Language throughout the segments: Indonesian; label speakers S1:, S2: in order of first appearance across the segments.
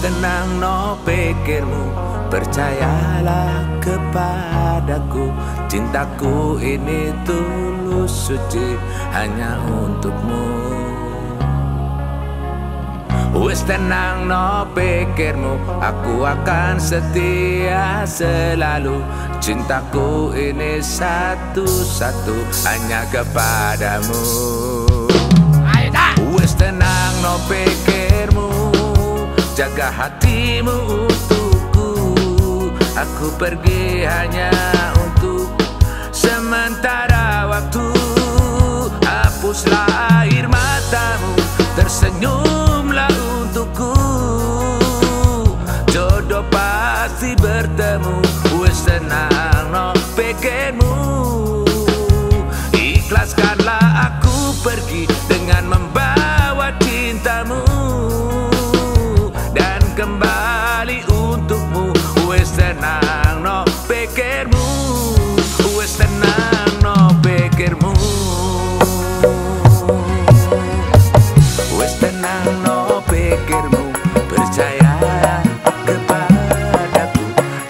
S1: tenang no percayalah kepadaku. Cintaku ini tulus suci hanya untukmu. Wes tenang no pikirmu. Aku akan setia selalu. Cintaku ini satu-satu Hanya kepadamu. Wes tenang no pikirmu. Jaga hatimu untukku. Aku pergi hanya untuk Sementara waktu pasti bertemu Wes tenang no pikirmu. Ikhlaskanlah aku pergi Dengan membawa cintamu. Dan kembali untukmu Wes tenang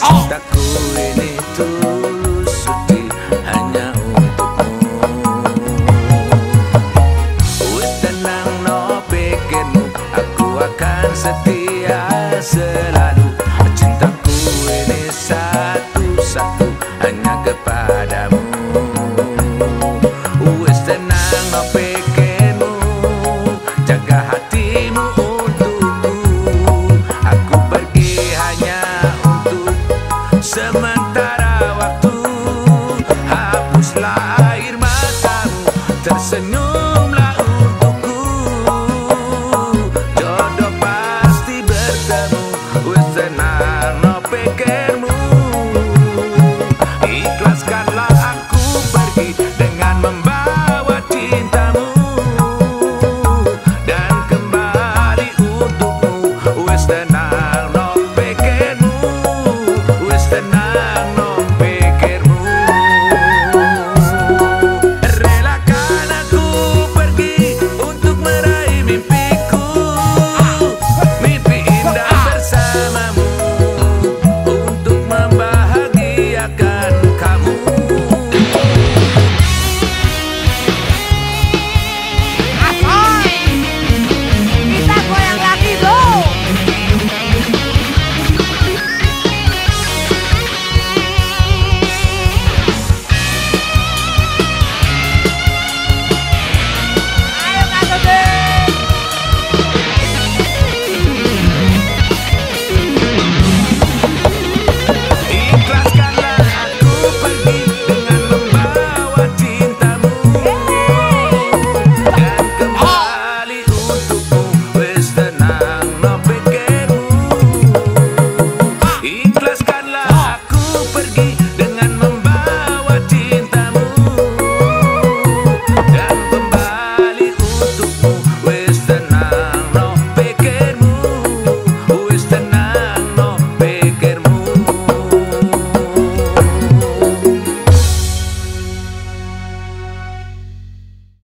S1: Cintaku ini tulus suci Hanya untukmu. Wes tenang no pikirmu Aku akan setia selalu. Cintaku ini satu-satu Hanya kepadamu. Wes tenang no pikirmu Jaga hati